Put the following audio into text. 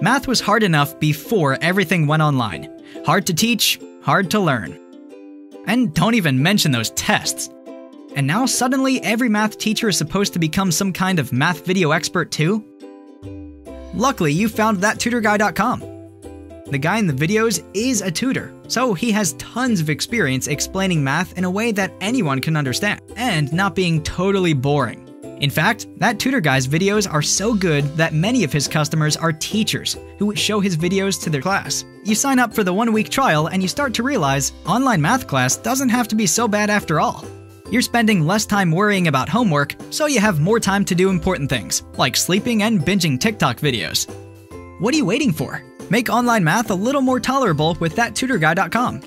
Math was hard enough before everything went online. Hard to teach, hard to learn. And don't even mention those tests. And now suddenly every math teacher is supposed to become some kind of math video expert too? Luckily, you found thattutorguy.com. The guy in the videos is a tutor, so he has tons of experience explaining math in a way that anyone can understand, and not being totally boring. In fact, that tutor guy's videos are so good that many of his customers are teachers who show his videos to their class. You sign up for the one week trial and you start to realize online math class doesn't have to be so bad after all. You're spending less time worrying about homework, so you have more time to do important things, like sleeping and binging TikTok videos. What are you waiting for? Make online math a little more tolerable with thattutorguy.com.